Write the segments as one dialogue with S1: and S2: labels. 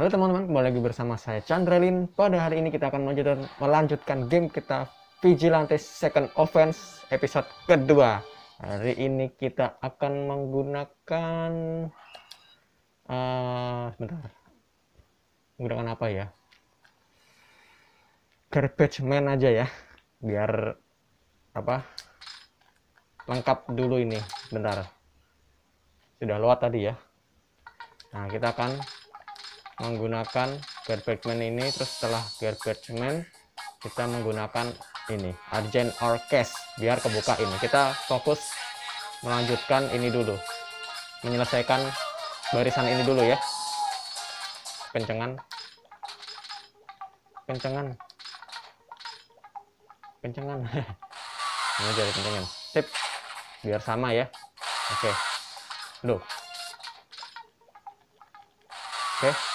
S1: Halo teman-teman, kembali lagi bersama saya Chandralin. Pada hari ini kita akan melanjutkan, melanjutkan game kita Vigilante Second Offense episode kedua. Hari ini kita akan menggunakan uh, sebentar. Menggunakan apa ya? Garbage Man aja ya. Biar apa? Lengkap dulu ini. Bentar. Sudah lewat tadi ya. Nah, kita akan menggunakan garbage man ini terus setelah garbage man kita menggunakan ini argent orkes biar kebuka ini. Kita fokus melanjutkan ini dulu menyelesaikan barisan ini dulu ya. Kencengan. Kencengan. Kencengan. Ini jadi kencengan. Sip. Biar sama ya. Oke. Loh oke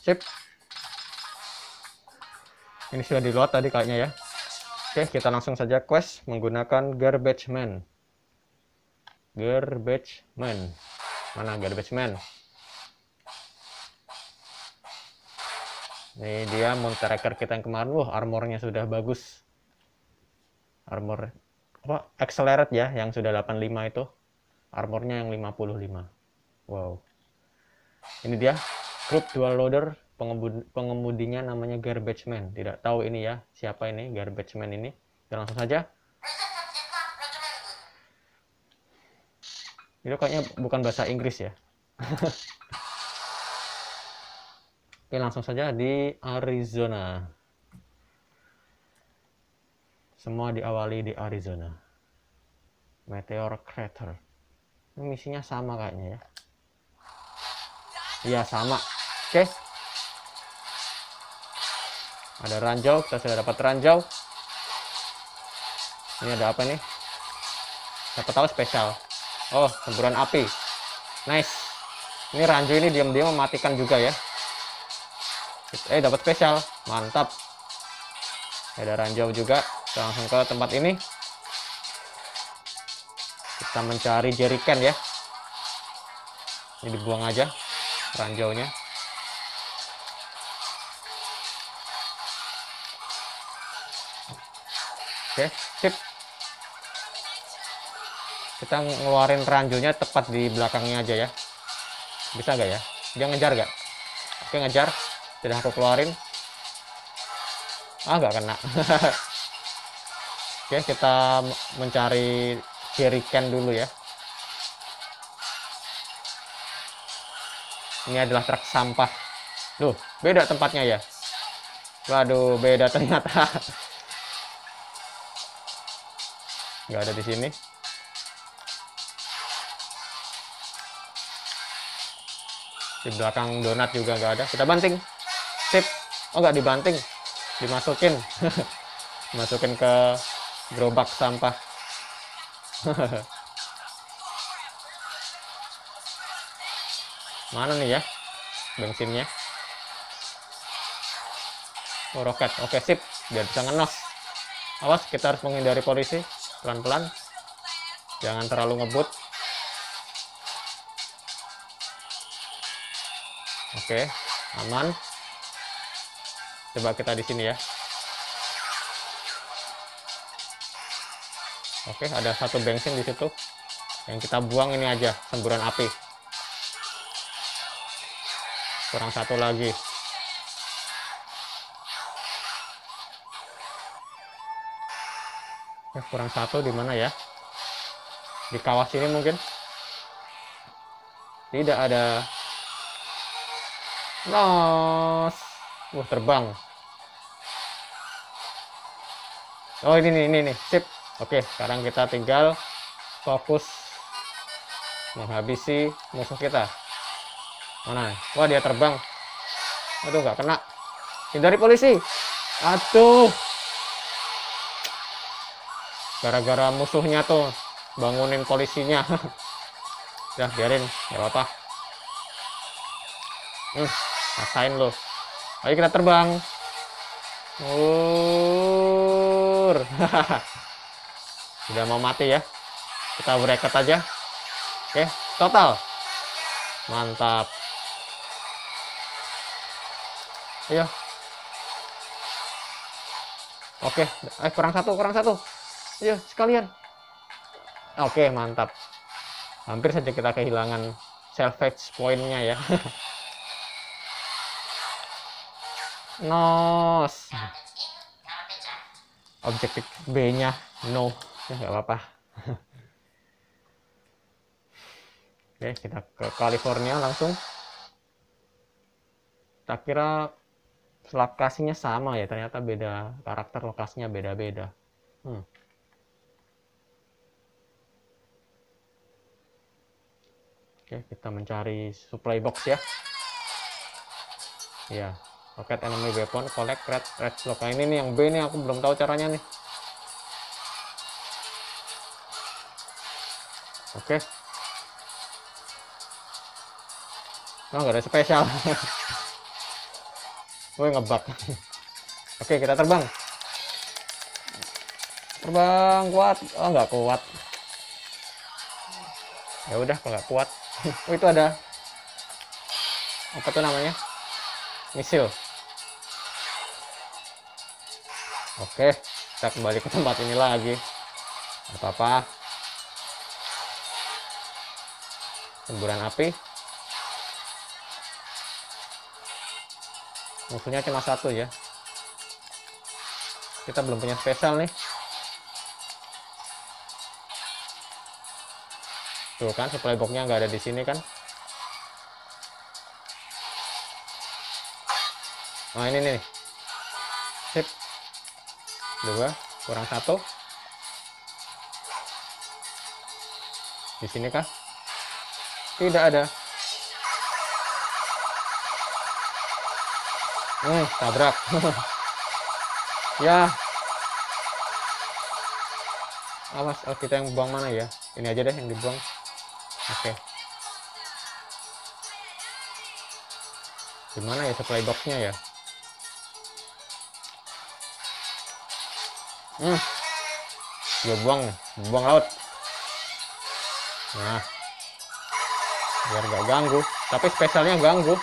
S1: sip. Ini sudah di load tadi kayaknya ya. Oke kita langsung saja quest menggunakan garbage man. Garbage man. Mana garbage man? Ini dia moon tracker kita yang kemarin. Wah armornya sudah bagus. Armor apa? Accelerate ya yang sudah 85 itu. Armornya yang 55 wow. Ini dia grup dual loader pengemudi, pengemudinya namanya garbage man. Tidak tahu ini ya siapa ini garbage man ini. Kita langsung saja. Itu kayaknya bukan bahasa Inggris ya. Oke langsung saja di Arizona. Semua diawali di Arizona. Meteor crater. Ini misinya sama kayaknya ya. Iya sama oke. Ada ranjau kita sudah dapat ranjau. Ini ada apa nih? Dapat tahu spesial. Oh semburan api. Nice. Ini ranjau ini diam-diam mematikan juga ya. Eh dapat spesial. Mantap. Ada ranjau juga. Kita langsung ke tempat ini. Kita mencari jeriken ya. Ini dibuang aja ranjaunya oke sip. Kita ngeluarin ranjaunya tepat di belakangnya aja ya. Bisa nggak ya? Dia ngejar nggak? Oke ngejar. Sudah aku keluarin. Ah nggak kena. Oke kita mencari jeriken dulu ya. Ini adalah truk sampah. Duh, beda tempatnya ya. Waduh beda ternyata nggak ada di sini. Di belakang donat juga nggak ada. Kita banting. Sip. Oh nggak dibanting. Dimasukin. Dimasukin ke gerobak sampah. Mana nih ya? Bensinnya. Oh roket. Oke sip. Biar bisa ngenos. Awas kita harus menghindari polisi pelan-pelan. Jangan terlalu ngebut. Oke aman. Coba kita di sini ya. Oke ada satu bensin di situ. Yang kita buang ini aja semburan api. Kurang satu lagi eh, kurang satu di mana ya? Di kawah sini mungkin. Tidak ada. Nos wah terbang. Oh ini nih ini nih sip. Oke sekarang kita tinggal fokus menghabisi musuh kita. Mana? Wah dia terbang. Aduh nggak kena. Hindari polisi. Aduh gara-gara musuhnya tuh bangunin polisinya. Ya biarin nggak apa-apa. Hmm, rasain lo ayo kita terbang. Ur. udah mau mati ya. Kita bracket aja. Oke total. Mantap. Ayo. Oke, eh kurang satu, kurang satu. Ayo sekalian. Oke, mantap. Hampir saja kita kehilangan salvage pointnya ya. Nos. Objektif B-nya no. Ya nggak apa-apa. Oke, kita ke California langsung. Tak kira lokasinya sama ya, ternyata beda karakter lokasinya beda-beda. Hmm. Oke, kita mencari supply box ya. Ya, rocket enemy weapon, collect red red block. Nah, ini nih yang B nih aku belum tahu caranya nih. Oke, Oh, nggak ada spesial. Gue ngebak. Oke, kita terbang. Terbang kuat. Oh, nggak kuat. Ya udah, nggak kuat. Oh, itu ada apa tuh namanya? Misil. Oke, kita kembali ke tempat ini lagi. Apa-apa. Semburan api. musuhnya cuma satu ya kita belum punya spesial nih tuh kan supply boxnya nggak ada di sini kan nah ini nih sip dua kurang satu di sini kah tidak ada Hmm, tabrak. ya. Awas, kita yang buang mana ya? Ini aja deh yang dibuang. Oke. Okay. Gimana ya supply boxnya ya? Hmm. Dia buang buang laut. Nah. Biar gak ganggu. Tapi spesialnya ganggu.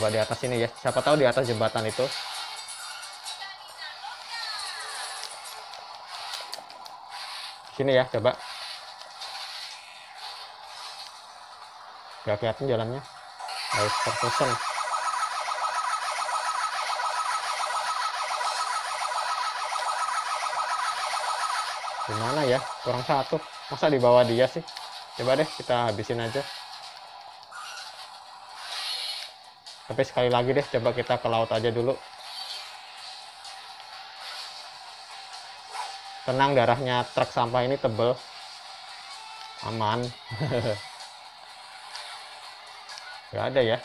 S1: coba di atas ini ya siapa tahu di atas jembatan itu sini ya coba. Gak kelihatan jalannya. Harus terpesan gimana ya? Kurang satu. Masa di bawah dia sih? Coba deh kita habisin aja. Tapi sekali lagi deh coba kita ke laut aja dulu tenang darahnya truk sampah ini tebel. Aman. Nggak ada ya.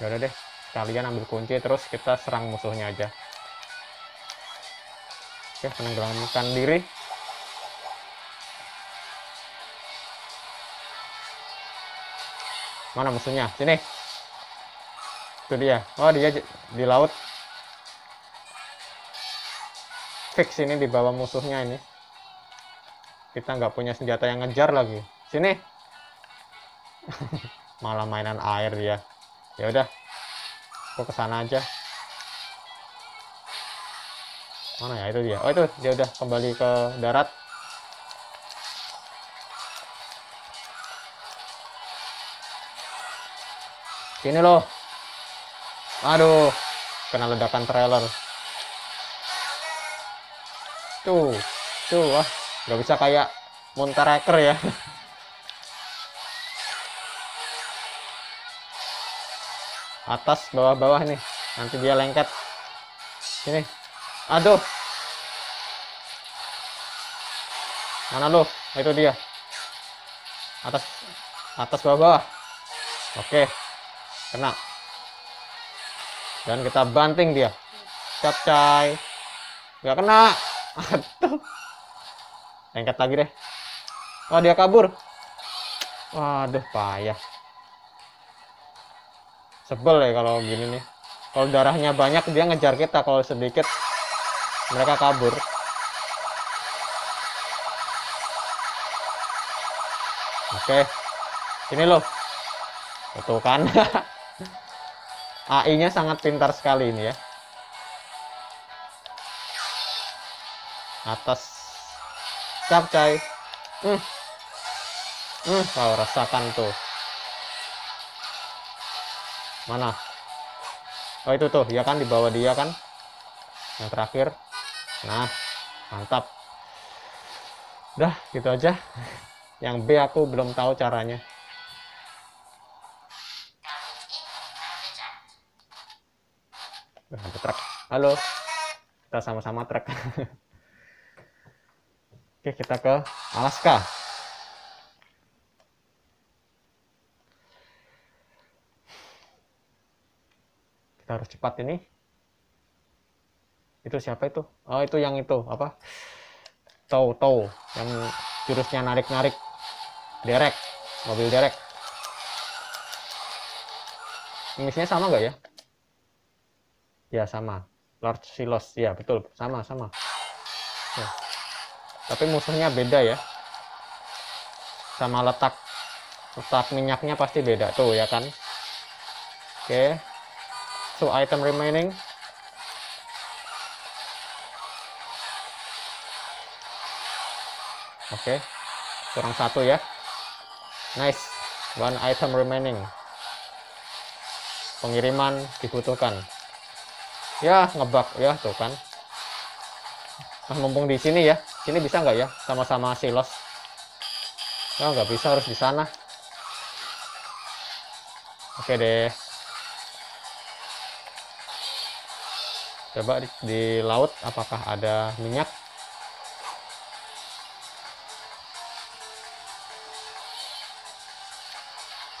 S1: Ya udah deh. Kalian ambil kunci terus kita serang musuhnya aja. Oke penenggelamkan diri. Mana musuhnya? Sini. Itu dia. Oh, dia di laut. Fix ini di bawah musuhnya ini. Kita nggak punya senjata yang ngejar lagi. Sini. Malah mainan air dia. Ya udah. Aku ke sana aja. Mana ya itu dia? Oh, itu dia udah kembali ke darat. Sini loh. Aduh, kena ledakan trailer. Tuh, tuh, wah, nggak bisa kayak Montaraker ya. Atas, bawah-bawah nih. Nanti dia lengket. Sini. Aduh. Mana lo? Itu dia. Atas, atas bawah-bawah. Oke kena dan kita banting dia. Capcay nggak kena. Aduh. Lengket lagi deh. Oh dia kabur. Waduh payah. Sebel ya kalau gini nih. Kalau darahnya banyak dia ngejar kita. Kalau sedikit mereka kabur. Oke. Ini loh. Itu kan AI nya sangat pintar sekali ini ya. Atas. Capcay hmm. Hmm, kau rasakan tuh. Mana? Oh itu tuh. Ya kan di bawah dia kan? Yang terakhir. Nah mantap. Udah gitu aja. Yang B aku belum tahu caranya ada truk. Halo. Kita sama-sama truk. Oke kita ke Alaska. Kita harus cepat ini. Itu siapa itu? Oh itu yang itu apa? Tow tow yang jurusnya narik-narik. Derek mobil derek. Misinya sama nggak ya ya sama. Lord Silos. Ya betul. Sama sama. Ya. tapi musuhnya beda ya. Sama letak. Letak minyaknya pasti beda. Tuh ya kan? Oke. So item remaining. Oke. Kurang satu ya. Nice. One item remaining. Pengiriman dibutuhkan ya ngebak. Ya tuh kan. Nah, mumpung di sini ya. Sini bisa nggak ya? Sama-sama silos ya nggak bisa harus di sana. Oke deh. Coba di, di laut apakah ada minyak?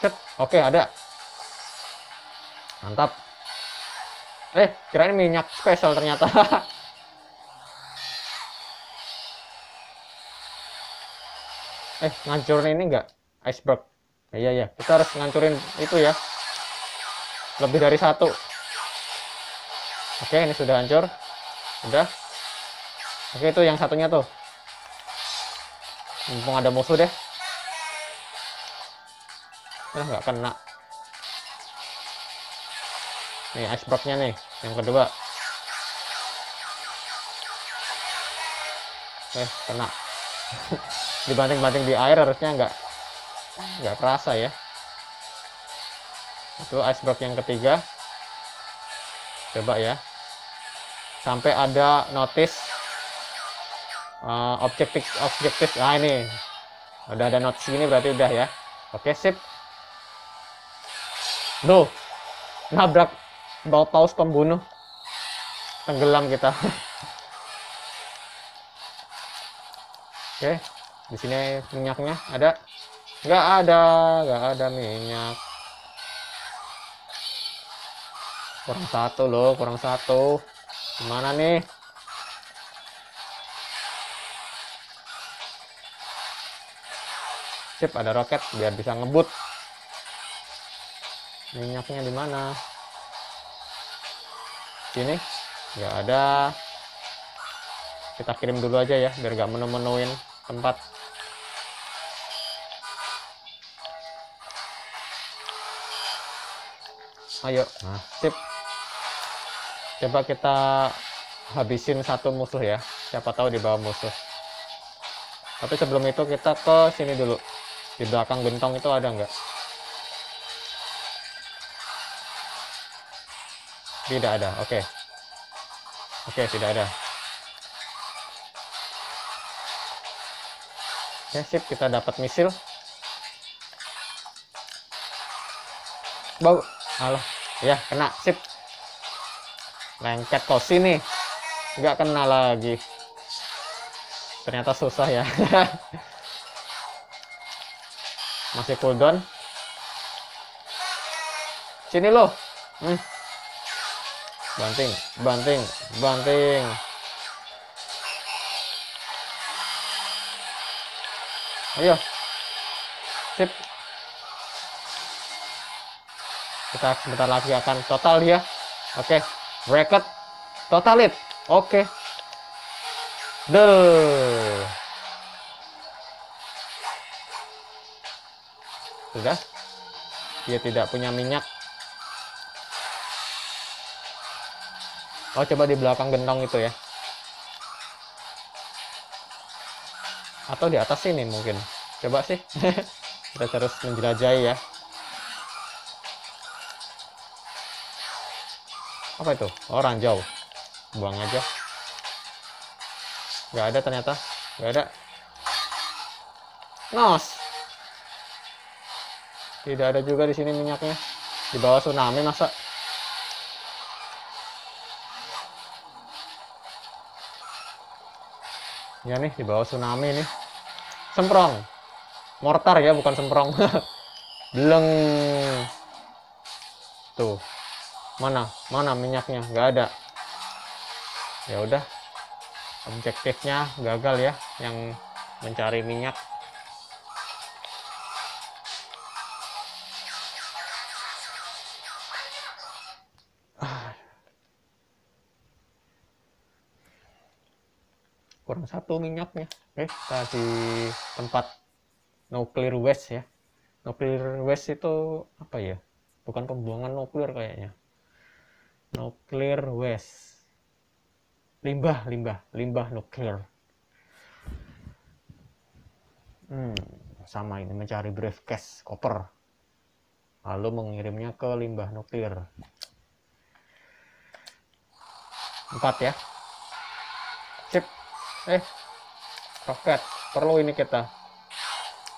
S1: Set. Oke, ada. Mantap. Eh, kirain minyak spesial ternyata. eh, ngancurin ini enggak? Iceberg. iya, iya. Kita harus ngancurin itu ya. Lebih dari satu. Oke, ini sudah hancur. Udah. Oke, itu yang satunya tuh. Mumpung ada musuh deh. Nah, nggak kena. Nih, nih, yang kedua. Eh, kena. Dibanting-banting di air harusnya nggak nggak kerasa ya. Itu iceberg yang ketiga. Coba ya. Sampai ada notice uh, objektif objektif. Nah ini udah ada notice ini berarti udah ya. Oke sip. Duh, nabrak bau paus pembunuh. Tenggelam kita. Oke, di sini minyaknya ada? Nggak ada, nggak ada minyak. Kurang satu loh, kurang satu. Gimana nih? Sip, ada roket biar bisa ngebut minyaknya di mana sini. Nggak ada. Kita kirim dulu aja ya biar nggak menu-menuin tempat. Ayo nah sip. Coba kita habisin satu musuh ya. Siapa tahu di bawah musuh. Tapi sebelum itu kita ke sini dulu. Di belakang gentong itu ada nggak Tidak ada. Oke. Okay. Oke, okay, tidak ada. Oke, okay, sip. Kita dapat misil. Bau. Alah. Ya, kena. Sip. Lengket kau sini. Nggak kena lagi. Ternyata susah ya. Masih cooldown. Sini loh. Hmm banting banting banting ayo sip kita sebentar lagi akan total dia oke okay. bracket totalit oke okay. Del. Sudah? Dia tidak punya minyak. Oh, coba di belakang gentong itu ya. Atau di atas sini mungkin. Coba sih. Kita terus menjelajahi ya. Apa itu? Oh, ranjau. Buang aja. Gak ada ternyata. Gak ada. Nos. Tidak ada juga di sini minyaknya. Di bawah tsunami masa? Ya nih di bawah tsunami nih. Semprong. Mortar ya bukan semprong. Beleng. Tuh. Mana? Mana minyaknya? Gak ada. Ya udah. Objektifnya gagal ya yang mencari minyak. Kurang satu minyaknya. Oke kita di tempat nuclear waste ya. Nuclear waste itu apa ya? Bukan pembuangan nuklir kayaknya. Nuclear waste. Limbah limbah limbah nuklir. Hmm, sama ini mencari briefcase koper. Lalu mengirimnya ke limbah nuklir. Empat ya eh roket perlu ini kita.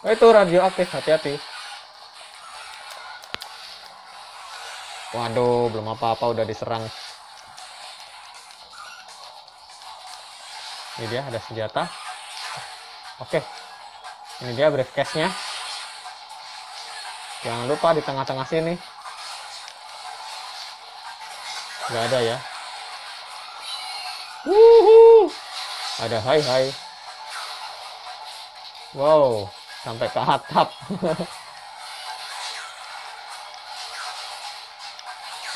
S1: Oh, itu radioaktif hati-hati. Waduh belum apa-apa udah diserang. Ini dia ada senjata. Oke ini dia briefcase nya jangan lupa di tengah-tengah sini. Nggak ada ya ada hai hai. Wow sampai ke atap.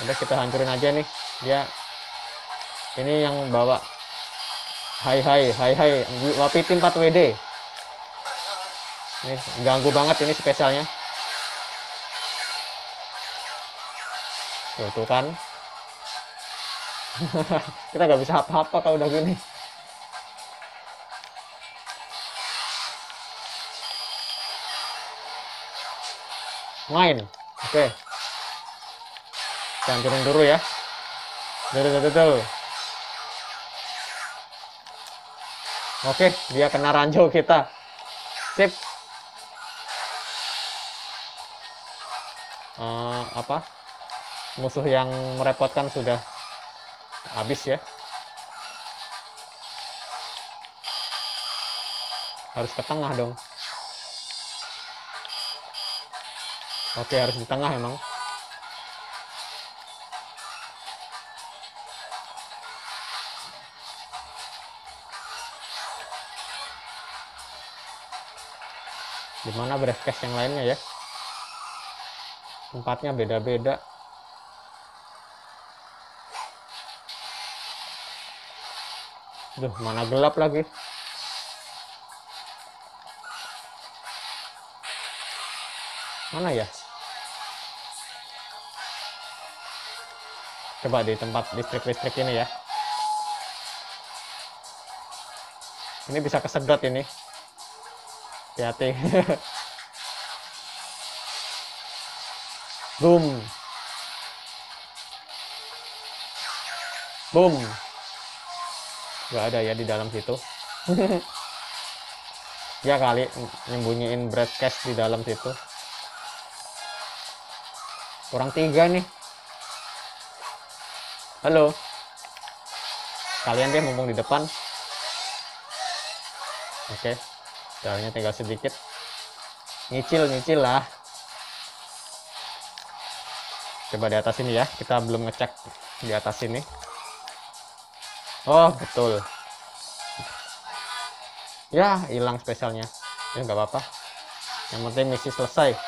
S1: Udah kita hancurin aja nih. Dia ini yang bawa. Hai hai hai hai. Wapitin 4 WD ini ganggu banget ini spesialnya. Tuh, tuh kan. Kita nggak bisa apa-apa kalau udah gini main. Oke. Okay. dulu ya. Dulu dulu dulu. Oke dia kena ranjau kita. Sip. Uh, apa? Musuh yang merepotkan sudah habis ya. Harus ke tengah dong Oke, harus di tengah emang. Di mana briefcase yang lainnya ya? Tempatnya beda-beda. Duh, mana gelap lagi? Mana ya? Coba di tempat listrik-listrik ini ya. Ini bisa kesedot ini. Hati-hati. Boom. Boom. Nggak ada ya di dalam situ. Ya kali nyembunyiin broadcast di dalam situ. Kurang tiga nih halo. Kalian deh mumpung di depan. Oke jalannya tinggal sedikit. Nyicil nyicil lah. Coba di atas ini ya kita belum ngecek di atas ini. Oh betul. Ya hilang spesialnya. Ya nggak apa-apa. Yang penting misi selesai.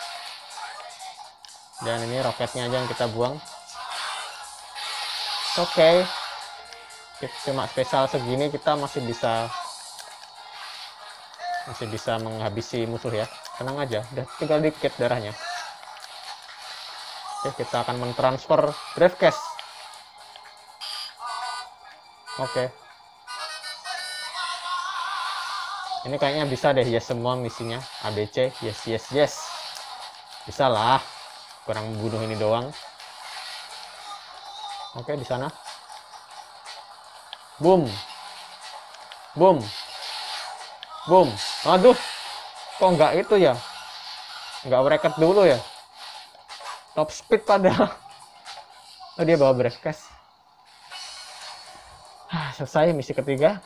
S1: Dan ini roketnya aja yang kita buang oke. Okay. cuma spesial segini kita masih bisa masih bisa menghabisi musuh ya. Tenang aja udah tinggal dikit darahnya. Oke kita akan mentransfer drive cash oke. Ini kayaknya bisa deh ya semua misinya. ABC yes yes yes. Bisa lah. Kurang bunuh ini doang oke di sana. Boom. Boom. Boom. Aduh kok nggak itu ya? Nggak bracket dulu ya? Top speed pada. Oh dia bawa breakcast ah, selesai misi ketiga.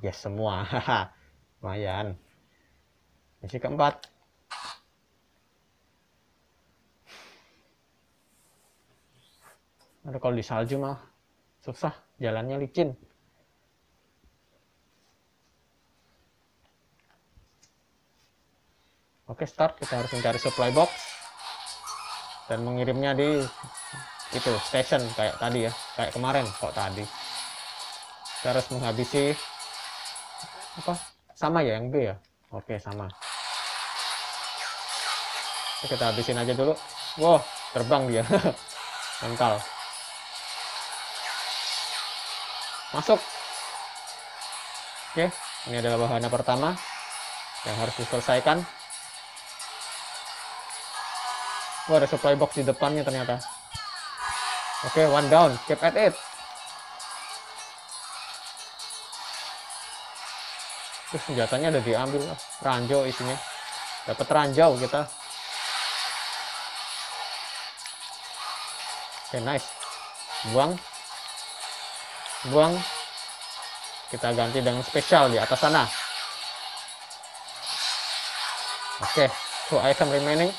S1: Ya semua. Lumayan. Misi keempat Aduh kalau di salju mah susah, jalannya licin. Oke start, kita harus mencari supply box dan mengirimnya di itu station kayak tadi ya, kayak kemarin kok tadi. Kita harus menghabisi apa? Sama ya yang B ya? Oke sama. Kita habisin aja dulu. Wow, terbang dia. Mental. Masuk. Oke ini adalah wahana pertama yang harus diselesaikan. Oh ada supply box di depannya ternyata. Oke one down. Keep at it. Terus senjatanya udah diambil. Ranjau isinya. Dapat ranjau kita. Oke nice. Buang buang. Kita ganti dengan spesial di atas sana. Oke okay, item remaining.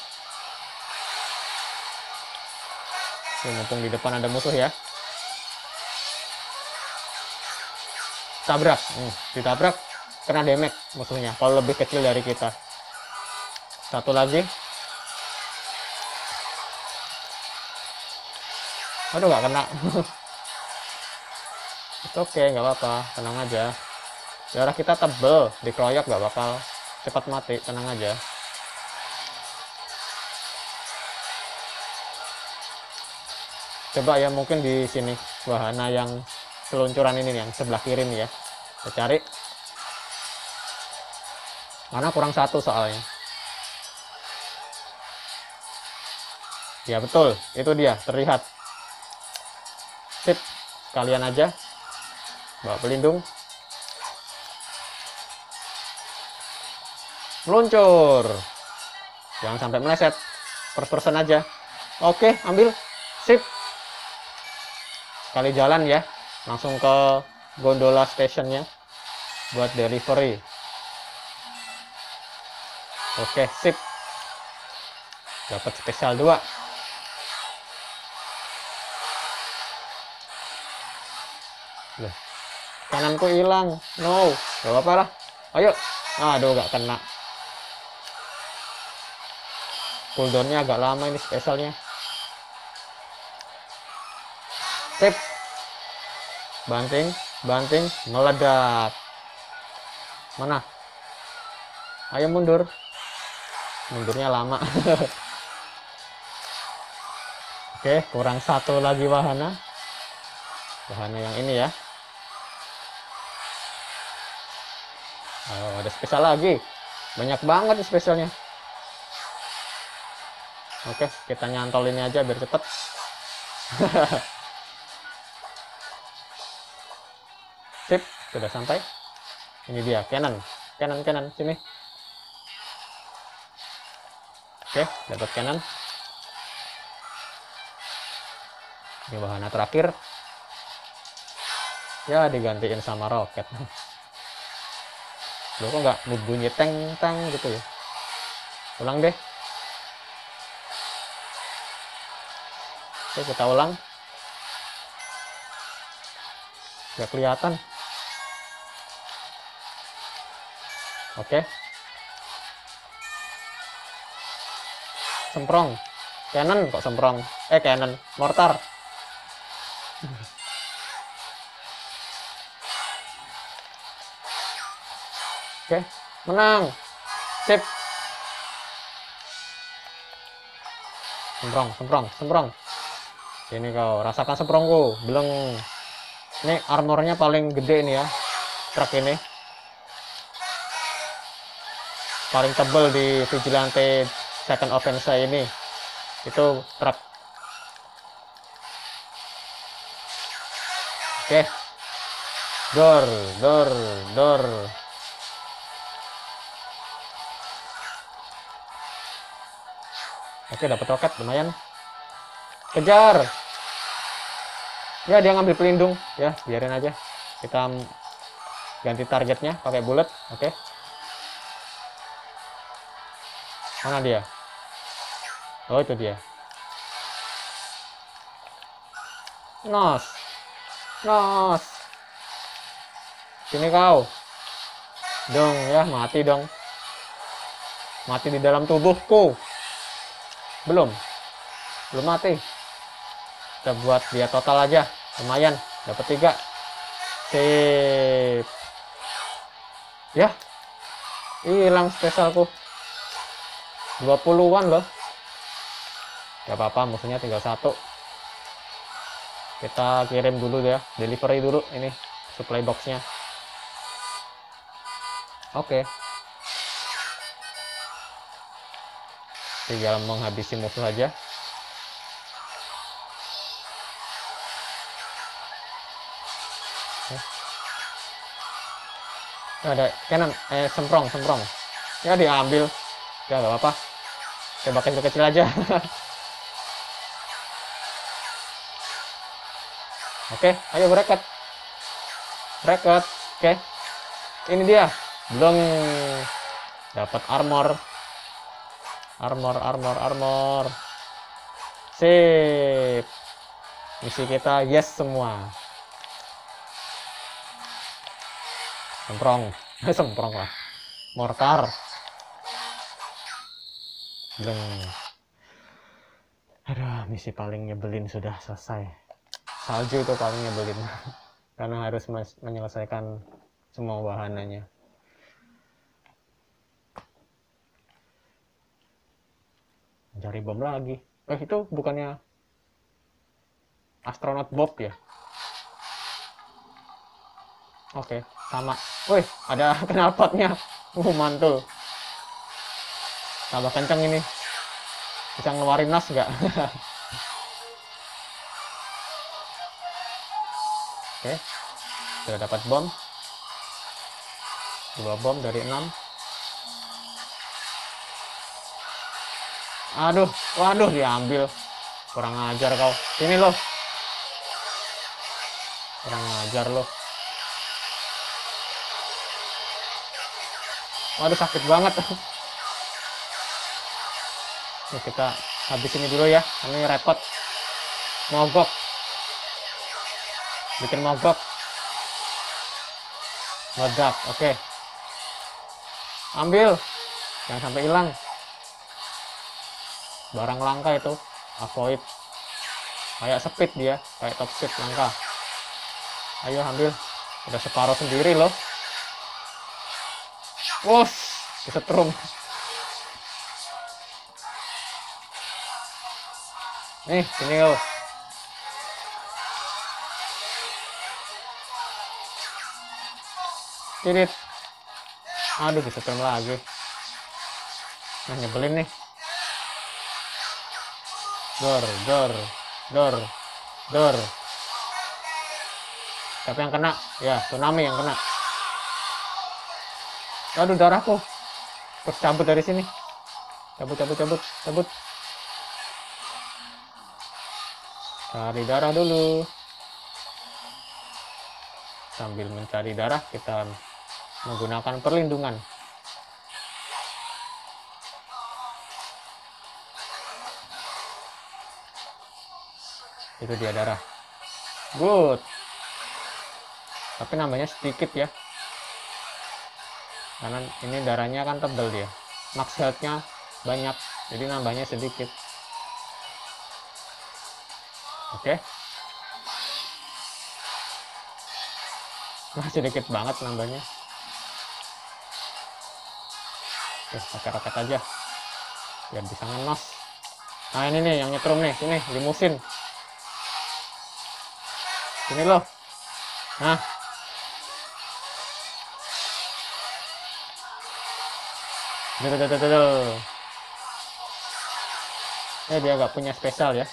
S1: Oke, mumpung di depan ada musuh ya. Tabrak. Hmm, ditabrak kena damage musuhnya. Kalau lebih kecil dari kita. Satu lagi. Aduh nggak kena oke okay, nggak apa-apa. Tenang aja. Darah kita tebel dikeroyok nggak bakal cepat mati. Tenang aja. Coba ya mungkin di sini wahana yang seluncuran ini nih, yang sebelah kiri nih ya. Kita cari. Mana kurang satu soalnya. Ya betul. Itu dia terlihat. Sip kalian aja bawa pelindung. Meluncur. Jangan sampai meleset. First person aja. Oke ambil. Sip. Kali jalan ya. Langsung ke gondola stationnya buat delivery. Oke sip. Dapat spesial 2 kananku hilang. No gak apa-apa lah. Ayo. Aduh gak kena. Cooldownnya agak lama ini spesialnya. Tip. Banting banting meledak. Mana? Ayo mundur. Mundurnya lama. Oke kurang satu lagi wahana. Wahana yang ini ya Oh, ada spesial lagi. Banyak banget spesialnya. Oke, kita nyantol ini aja biar cepet. Sip, sudah sampai. Ini dia, Canon. Canon, Canon, sini. Oke, dapat Canon. Ini wahana terakhir. Ya, digantiin sama roket. Loh kok nggak bunyi teng teng gitu ya? Ulang deh. Oke, kita ulang. Gak kelihatan. Oke. Semprong. Canon kok semprong. Eh, Canon. Mortar. Oke, menang. Sip. Semprong, semprong, semprong. Sini kau, rasakan semprongku. Belum. Ini armornya paling gede ini ya. Truk ini. Paling tebel di Vigilante Second Offense ini. Itu truk. Oke. Dor, dor, dor. Oke, dapat roket lumayan. Kejar. Ya, dia ngambil pelindung. Ya, biarin aja. Kita ganti targetnya pakai bullet. Oke. Mana dia? Oh, itu dia. Nos. Nos. Sini kau. Dong, ya, mati dong. Mati di dalam tubuhku. Belum. Belum mati. Kita buat dia total aja. Lumayan. Dapat tiga. Sip. Ya. Hilang spesialku. 20-an loh. Gak apa-apa, musuhnya tinggal satu. Kita kirim dulu ya. Delivery dulu ini. Supply boxnya. Oke. Tinggal menghabisi musuh saja ada cannon eh semprong semprong. Ya diambil. Ya gak apa-apa. Coba kecil kecil aja. Oke ayo bracket bracket oke. Ini dia. Belum dapat armor armor armor armor. Sip. Misi kita yes semua. Semprong. Semprong lah. Mortar belum aduh misi paling nyebelin sudah selesai. Salju itu paling nyebelin. Karena harus menyelesaikan semua wahananya cari bom lagi. Eh itu bukannya astronot Bob ya? Oke sama. Wih ada knalpotnya. Uh mantul. Tambah kenceng ini. Bisa ngeluarin nas nggak? Oke sudah dapat bom. Dua bom dari enam aduh waduh diambil. Kurang ajar kau. Ini loh. Kurang ajar loh. Waduh sakit banget. Nih, kita habis ini dulu ya. Ini repot. Mogok. Bikin mogok. Meledak oke. Ambil. Jangan sampai hilang barang langka itu avoid. Kayak speed dia kayak top speed langka. Ayo ambil. Udah separuh sendiri loh. Wos disetrum. Nih sini loh. Tirit. Aduh, disetrum lagi. Nah, nyebelin nih dor dor dor dor. Siapa yang kena? Ya tsunami yang kena. Aduh darahku terus cabut dari sini. Cabut cabut cabut cabut. Cari darah dulu. Sambil mencari darah kita menggunakan perlindungan itu dia darah. Good. Tapi nambahnya sedikit ya. Karena ini darahnya kan tebal dia. Max healthnya banyak jadi nambahnya sedikit. Oke. Okay. nah sedikit banget nambahnya. Oke, pakai roket aja. Biar bisa ngenos. Nah ini nih yang nyetrum nih. Sini limusin sini loh nah duh. Eh dia nggak punya spesial ya.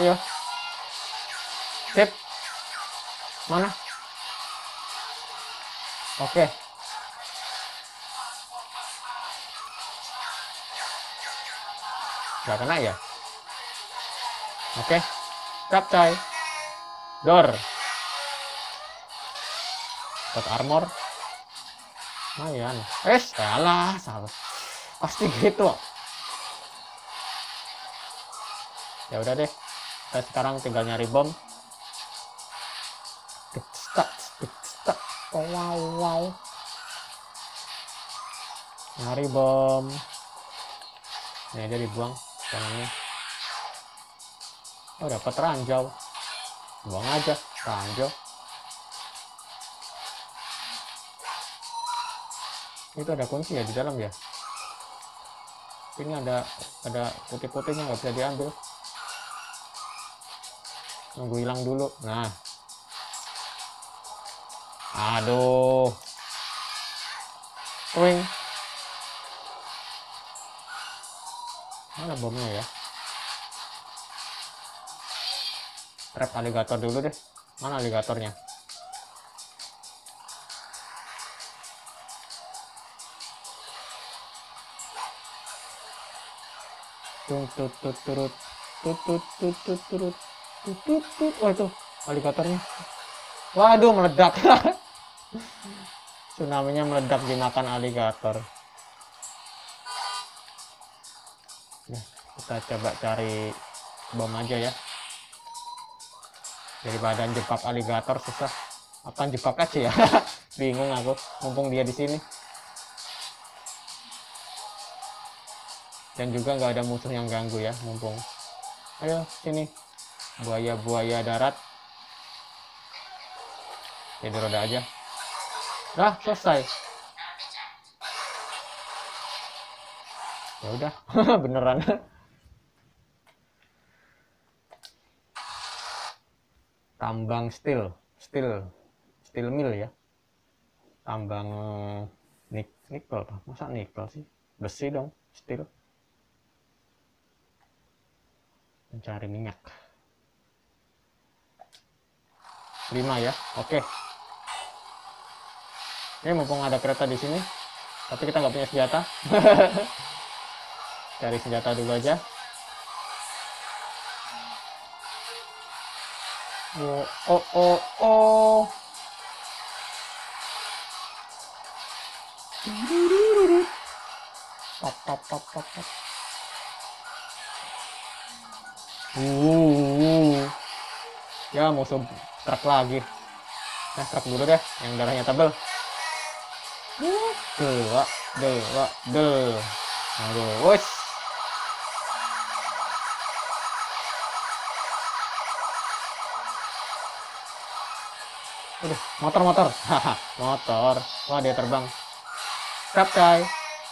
S1: Ayo. Sip. Mana? Oke. Gak kena ya? Oke. Capcay. Door. Dapat armor. Lumayan. Eh, salah, salah. Pasti gitu. Ya udah deh. Kita sekarang tinggal nyari bom. Oh, wow, wow. Nyari bom. Ini aja dibuang jangannya. Oh, dapat ranjau. Buang aja ranjau. itu ada kunci ya di dalam ya? Ini ada ada putih-putihnya nggak bisa diambil. Nunggu hilang dulu. Nah. Aduh. Swing mana bomnya ya trap aligator dulu deh. Mana aligatornya? Tung tut tut turut. Tut tut tut turut. Tut tut tut. Wah itu aligatornya. Waduh meledak. Tsunami-nya meledak dimakan aligator. Nah, kita coba cari bom aja ya daripada jebak aligator susah. Akan jebak aja ya. Bingung aku. Mumpung dia di sini. Dan juga nggak ada musuh yang ganggu ya mumpung. Ayo sini. Buaya-buaya darat. Jadi roda aja. Dah selesai. Ya udah. Beneran tambang steel steel steel mill ya. Tambang nik nikel masa nikel sih? Besi dong steel. Mencari minyak. 5 ya oke. Ini mumpung ada kereta di sini tapi kita nggak punya senjata. Cari senjata dulu aja oh oh oh, oh. Pop, pop, pop, pop, pop. Uh, ya musuh truk lagi. Nah, truk dulu deh, yang darahnya tebel. Dua, dua, dua. Aduh, wes. Aduh, motor, motor. Motor. Wah, dia terbang. Trap, coy.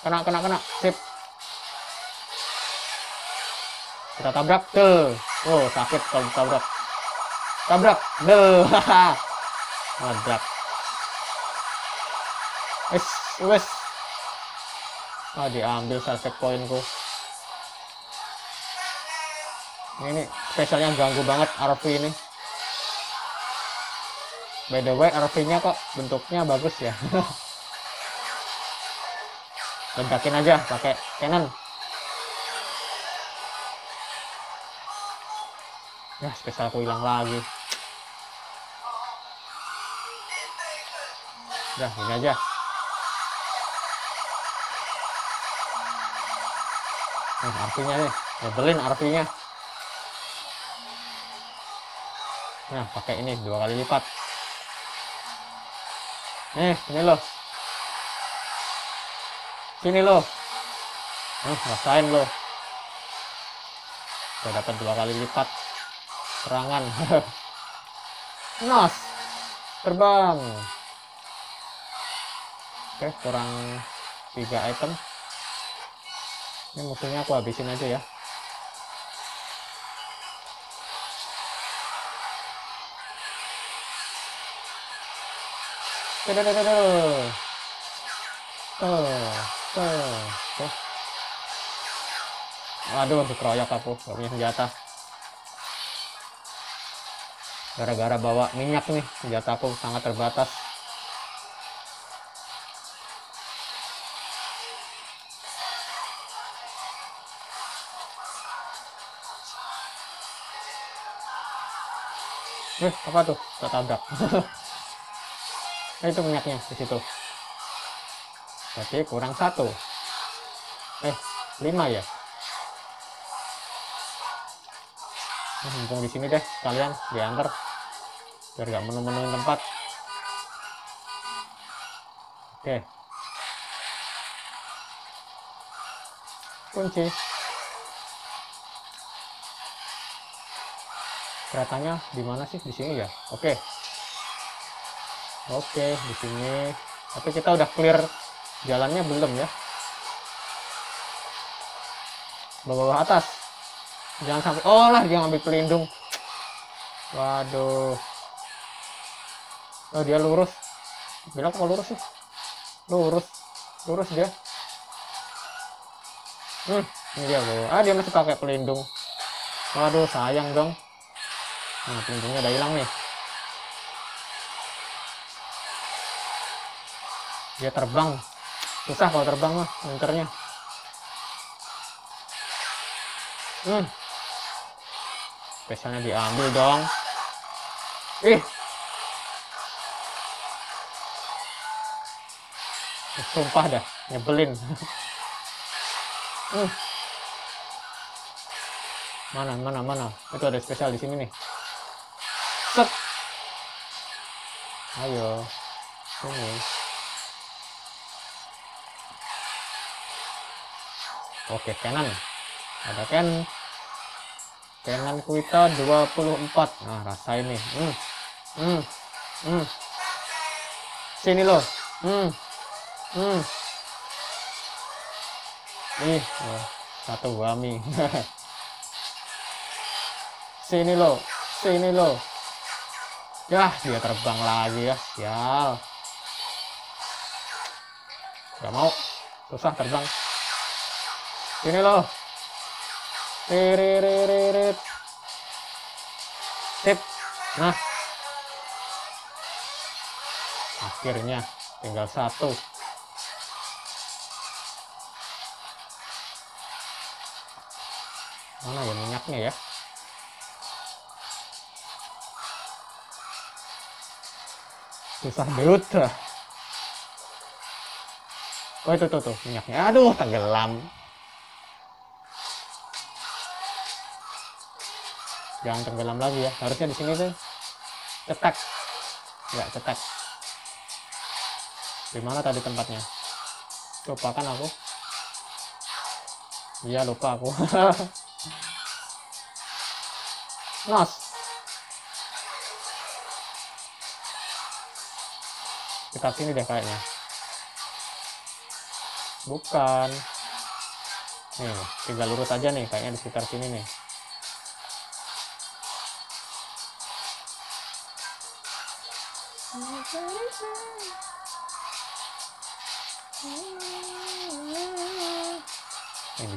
S1: Kena, kena, kena. Sip. kita tabrak tuh oh sakit kalau tabrak tabrak deh tabrak wes wes ah diambil salvage poinku ini spesialnya ganggu banget RV ini by the way RV nya kok bentuknya bagus ya? Ledakin aja pakai cannon ya spesial aku hilang lagi. Udah ini aja. Nah artinya nih nyebelin artinya nah pakai ini dua kali lipat nih ini loh sini loh nih rasain loh udah dapat dua kali lipat. Serangan. Nos terbang. Oke kurang tiga item. Ini musuhnya aku habisin aja ya Tuh, tuh, tuh, tuh. Tuh, tuh, tuh. Aku, gak punya senjata. Gara-gara bawa minyak nih, senjata aku sangat terbatas. Eh, apa tuh? Tak tabrak. nah, itu minyaknya di situ. Berarti kurang satu. Eh, lima ya? Nah, mumpung di sini deh, kalian diantar biar gak menu-menuin tempat. Oke. Kunci. keretanya di mana sih di sini ya oke oke di sini. Tapi kita udah clear jalannya belum ya? Bawah, -bawah atas. Jangan sampai oh lah dia ngambil pelindung. Waduh. Oh dia lurus. Bilang kok lurus sih? Lurus. Lurus dia. Hmm ini dia bawah ah dia masih pakai pelindung. Waduh sayang dong. Nah pelindungnya udah hilang nih dia terbang. Susah kalau terbang mah ngincernya hmm. Spesialnya diambil dong. Ih. Sumpah dah nyebelin. Hmm. mana mana mana? Itu ada spesial di sini nih. Set. Ayo. Sini oke kanan ada kan kanan kuita 24 nah rasain nih. Hmm. Hmm. Hmm. Sini loh. Hmm. Hmm. Ih oh, satu wami. Sini loh. Sini loh. Ya dia terbang lagi ya. Sial. Gak mau. Susah terbang sini loh Tiriririt. Sip. Nah. Akhirnya tinggal satu. Mana ya minyaknya ya? Susah belut. Oh itu tuh tuh minyaknya. Aduh tenggelam. Jangan tenggelam lagi ya. Harusnya di sini tuh cetak. Nggak cetak. Di mana tadi tempatnya? Lupa kan aku? Iya lupa aku. Nos. Kita sini deh kayaknya. Bukan. Nih tinggal lurus aja nih kayaknya di sekitar sini nih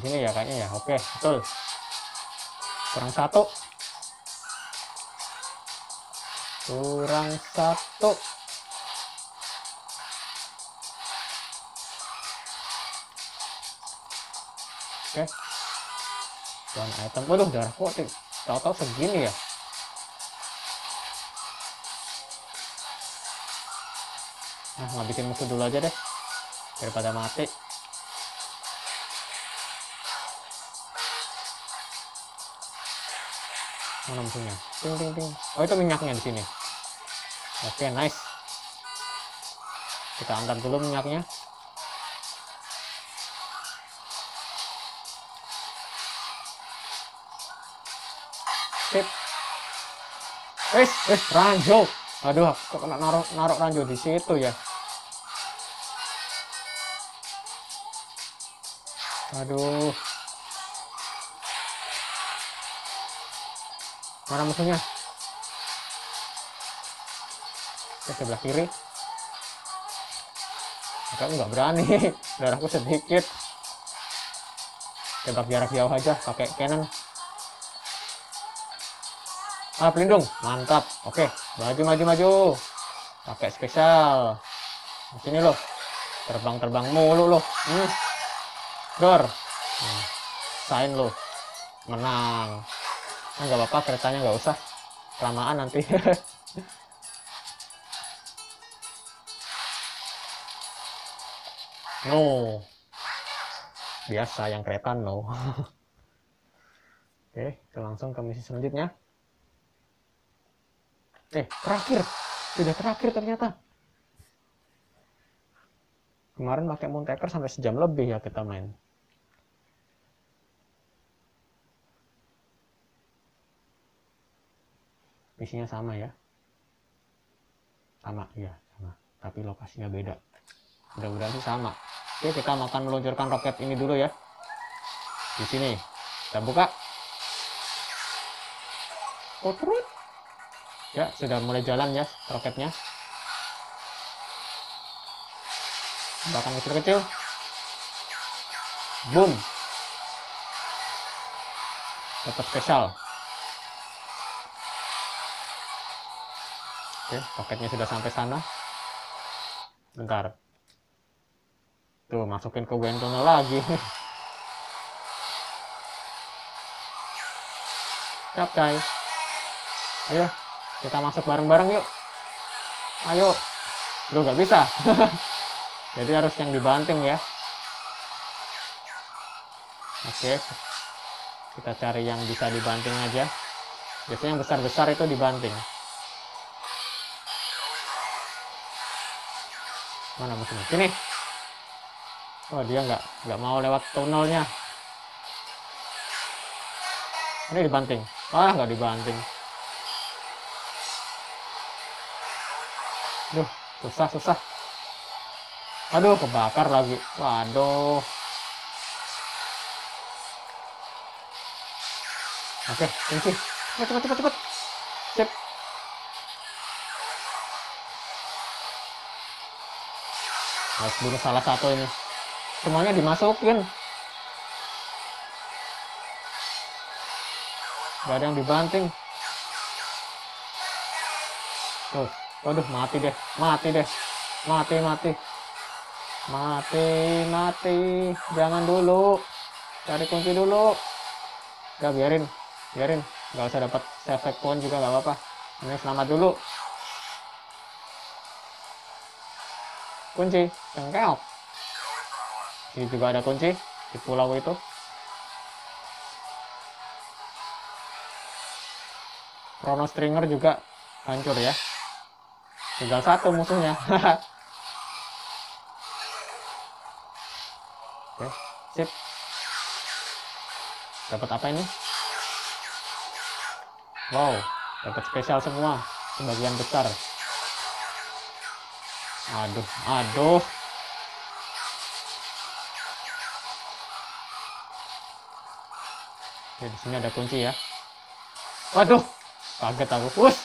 S1: sini ya kayaknya ya. Oke, betul. Kurang satu. Kurang satu. Oke. One item. Waduh, darah kok tahu-tahu segini ya. Nah, ngabisin musuh dulu aja deh. Daripada mati. mana musuhnya ting ting ting oh itu minyaknya di sini oke okay, nice kita angkat dulu minyaknya Sip. eh, eh ranjau. Aduh, kok kena narok narok ranjau di situ ya. Aduh. Mana musuhnya ke sebelah kiri. Aku nggak berani. Darahku sedikit. Tembak jarak jauh aja pakai cannon ah pelindung. Mantap. Oke maju maju maju. Pakai spesial. Sini loh. Terbang terbang mulu loh. Hmm. dor. Hmm. sign loh. Menang nah, nggak apa-apa keretanya nggak usah. Kelamaan nanti. No. Biasa yang kereta no. Oke kita langsung ke misi selanjutnya. Eh terakhir. Sudah terakhir ternyata. Kemarin pakai Moontaker sampai sejam lebih ya kita main misinya sama ya? Sama ya sama. Tapi lokasinya beda. Mudah-mudahan sih sama. Oke kita akan meluncurkan roket ini dulu ya. Di sini. Kita buka. Oh, ya sudah mulai jalan ya roketnya. Bahkan kecil-kecil. Boom. Dapat spesial Oke, paketnya sudah sampai sana. Bentar. Tuh, masukin ke wendolnya lagi. Siap, guys. Ayo, kita masuk bareng-bareng yuk. Ayo. Lu nggak bisa. Jadi harus yang dibanting ya. Oke. Kita cari yang bisa dibanting aja. Biasanya yang besar-besar itu dibanting. Mana musuhnya sini oh dia nggak nggak mau lewat tunnelnya. Ini dibanting. Ah nggak dibanting. Duh, susah susah. Aduh kebakar lagi. Waduh. Oke kunci cepet cepet cepet cepet harus bunuh salah satu ini. Semuanya dimasukin. Gak ada yang dibanting. Tuh waduh mati deh mati deh. Mati mati. Mati mati. Jangan dulu. Cari kunci dulu. Gak biarin. Biarin. Gak usah dapat efek pun juga gak apa-apa. Ini selamat dulu kunci. Cengkeok ini juga ada kunci di pulau itu. Chrono Stringer juga hancur ya. Tinggal satu musuhnya. Oke sip. Dapat apa ini? Wow dapat spesial semua sebagian besar aduh aduh. Oke, di sini ada kunci ya. Waduh kaget aku. Us.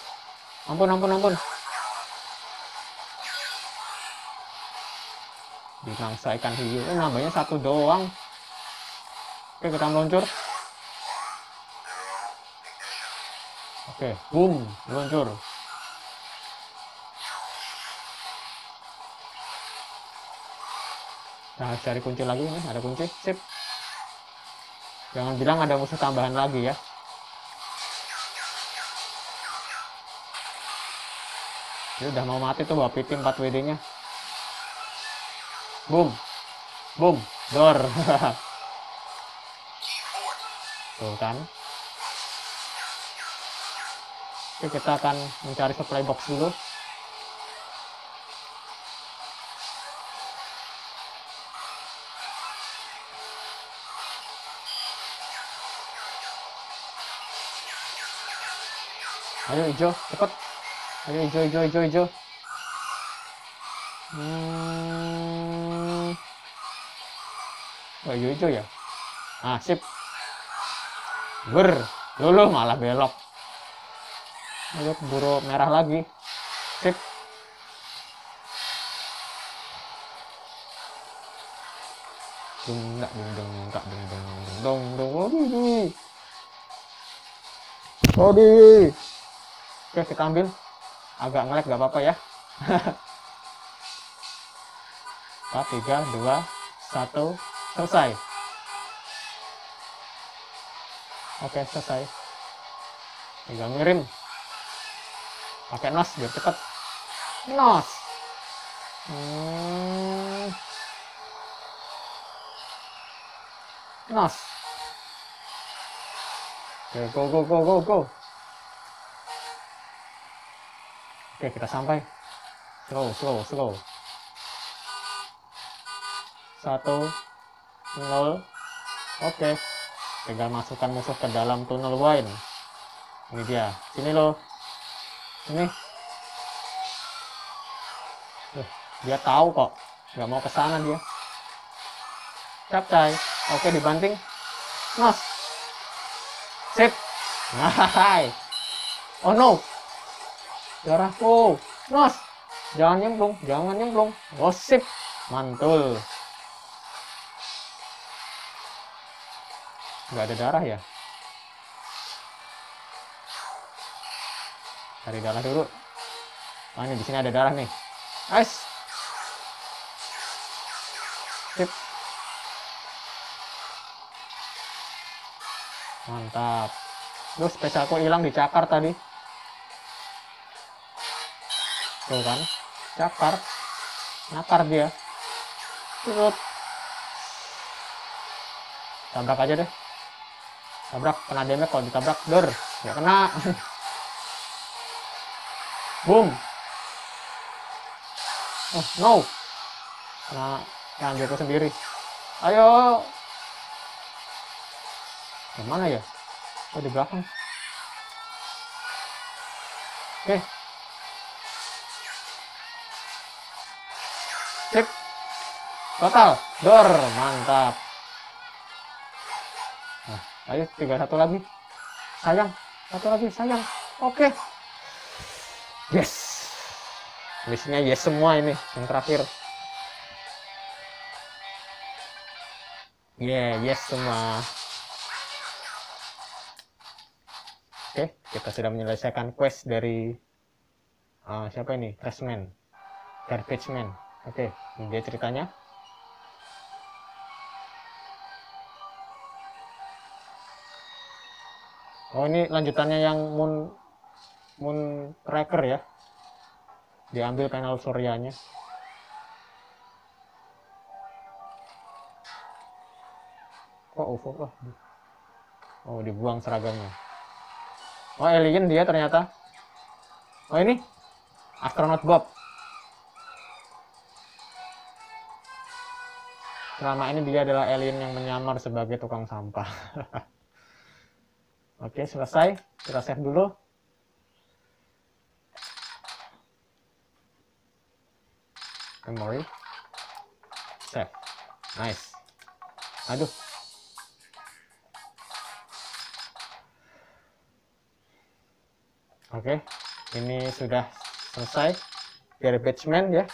S1: Ampun ampun ampun. Dimangsa ikan hiu. Eh, nambahnya satu doang. Oke kita meluncur. Oke boom meluncur Nah, cari kunci lagi nih, ada kunci. Sip. Jangan bilang ada musuh tambahan lagi ya. Dia udah mau mati tuh bawa PT 4 WD-nya. Boom. Boom. Door. tuh kan. Oke, kita akan mencari supply box dulu. Ayo hijau cepet ayo hijau hijau hijau hijau hmm. oh hijau hijau ya nah sip ber dulu malah belok ayo keburu merah lagi sip dung nggak dung dung nggak dung dung dung dung dung Odi. Oke, kita ambil. Agak ngelek gak apa-apa ya. 4, 3, 2, 1, selesai. Oke, selesai. Tinggal ngirim. Pakai nos biar cepet. Nos. Hmm. Nos. Oke, go, go, go, go, go. Oke, kita sampai. Slow, slow, slow. Satu, nol. Oke. Tinggal masukkan musuh ke dalam tunnel wine. Ini dia. Sini loh. Sini. Dia tahu kok. Nggak mau ke sana dia. Capcay. Oke, dibanting. Nos. Sip. Hai. Oh no. Darahku. Nos. Jangan nyemplung, jangan nyemplung. Oh sip. Mantul. Nggak ada darah ya? Cari darah dulu. Ah, ini di sini ada darah nih. Nice. Sip. Mantap. Terus spesialku hilang di cakar tadi. Tuh kan. Cakar. Nakar dia. Turut. Tabrak aja deh. Tabrak. Kena damage kalau ditabrak. Dor. Ya kena. Boom. Oh, no. Kena yang dia sendiri. Ayo. Yang mana ya? Oh, di belakang. Oke. Sip. Total. Dor. Mantap. Nah, ayo tinggal satu lagi. Sayang. Satu lagi. Sayang. Oke. Yes. Listnya yes semua ini. Yang terakhir. Yeah, yes semua. Oke, kita sudah menyelesaikan quest dari uh, siapa ini? Trashman, Garbage Man. Oke, ini dia ceritanya. Oh ini lanjutannya yang Moon Moon Tracker ya. Diambil panel suryanya. Kok UFO oh, oh dibuang seragamnya. Oh alien dia ternyata. Oh ini astronot Bob. Selama ini dia adalah alien yang menyamar sebagai tukang sampah. Oke selesai. Kita save dulu. Memory. Save. Nice. Aduh. Oke, ini sudah selesai dari batchman ya.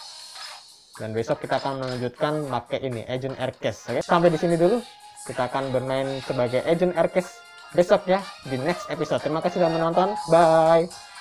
S1: Dan besok kita akan melanjutkan pakai ini agent aircase. Oke, sampai di sini dulu. Kita akan bermain sebagai agent aircase besok ya di next episode. Terima kasih sudah menonton. Bye.